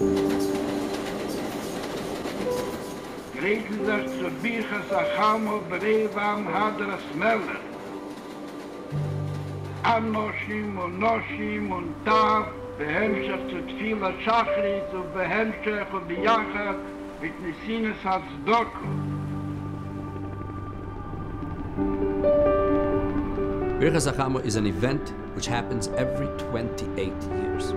Sich zu Bücher Sachamo Brevam Hadras Meller. Anoshim und Noshim und Tav, behemschach zu Tfila Shachrit und behemschach und Biyachar mit Nisines Hatzdoko. Birchas Hachama is an event which happens every 28 years.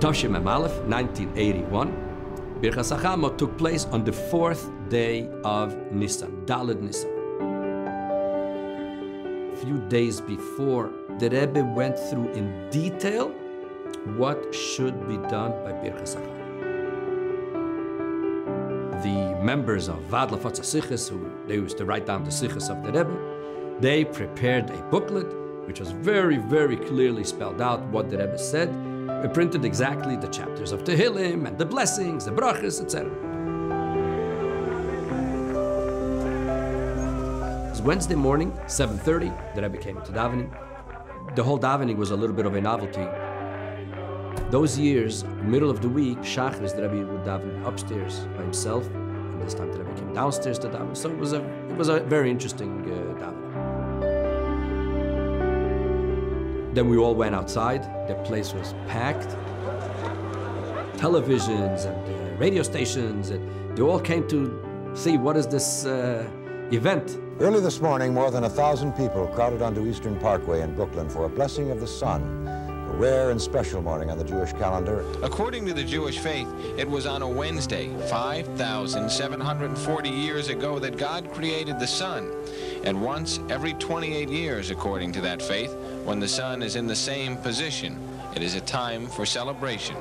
Toshim Aleph, 1981, Birchas Hachama took place on the fourth day of Nisan, Daled Nisan. A few days before, the Rebbe went through in detail what should be done by Birchas Hachama. The members of Vad Lafotza Sichas, who they used to write down the Sichas of the Rebbe, they prepared a booklet which was very, very clearly spelled out what the Rebbe said. It printed exactly the chapters of Tehillim and the blessings, the brachas, etc. It was Wednesday morning, 7.30, the Rebbe came to davening. The whole davening was a little bit of a novelty. Those years, middle of the week, Shachris, the Rebbe would daven upstairs by himself, and this time the Rebbe came downstairs to daven. So it was a, it was a very interesting uh, davening. Then we all went outside. The place was packed. Televisions and uh, radio stations, and they all came to see what is this uh, event. Early this morning, more than a thousand people crowded onto Eastern Parkway in Brooklyn for a blessing of the sun, a rare and special morning on the Jewish calendar. According to the Jewish faith, it was on a Wednesday, 5,740 years ago, that God created the sun. And once every 28 years, according to that faith, when the sun is in the same position, it is a time for celebration.